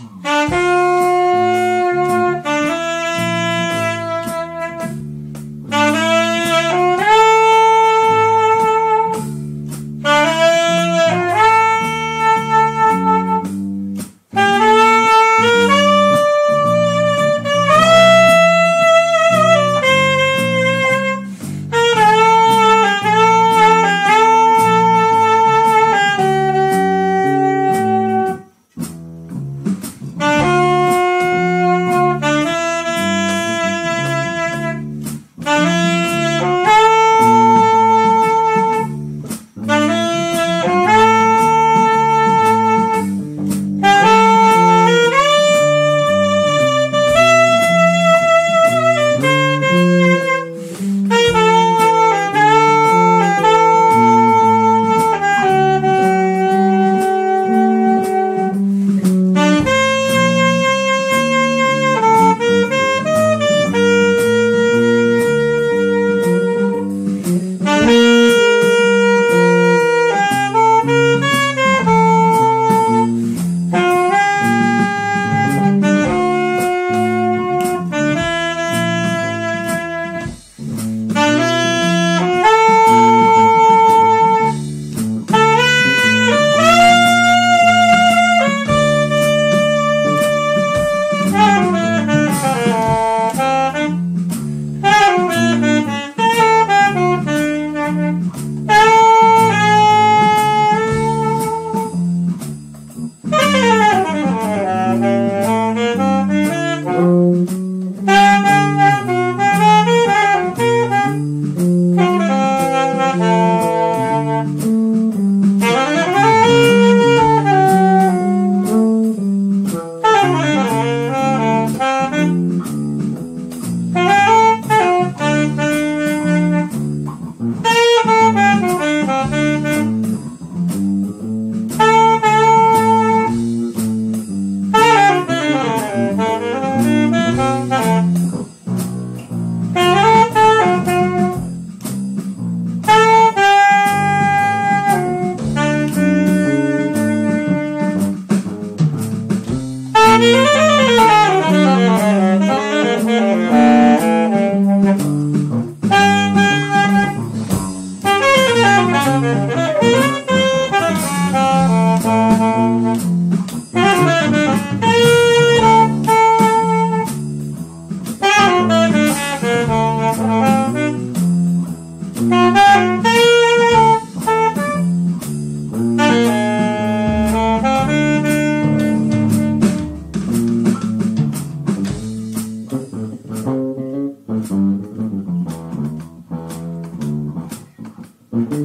Mm.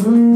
Mm.